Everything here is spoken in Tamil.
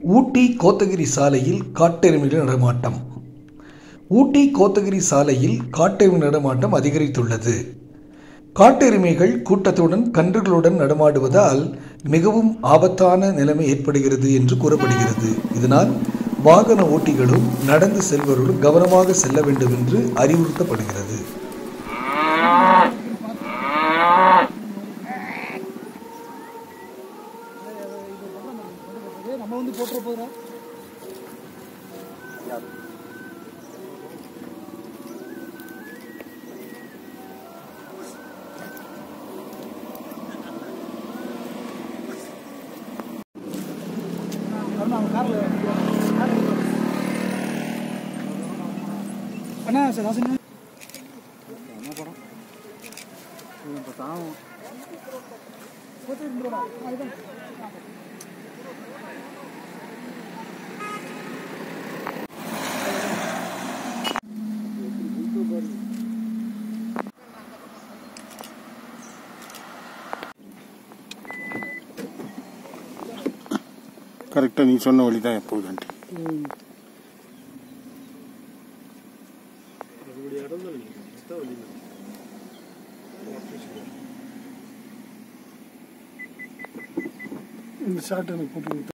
ஊட்டி கோத்தகிரி சாலையில் காட்டெருமைகள் நடமாட்டம். ஊட்டி கோத்தகிரி சாலையில் காட்டெருமை நடமாட்டம் அதிகரித்துள்ளது. காட்டெருமைகள் கூட்டத்துடன் கன்றுகளுடன் நடமாடுவதால் மிகவும் ஆபத்தான நிலைமை ஏற்படுகிறது என்று கூறப்படுகிறது. இதனால் வாகன ஓட்டிகளும் நடந்து செல்வர்களும் கவனமாக செல்ல வேண்டும் என்று அறிவுறுத்தப்படுகிறது. நம்ம வந்து போட்டுற போகிறோம் அண்ணா சார் ராசன் என்ன படம்? இப்போ தான் கரெக்டாக நீ சொன்ன வழி தான் எப்போதுன்ட்டு இந்த ஷார்ட் எனக்கு போட்டு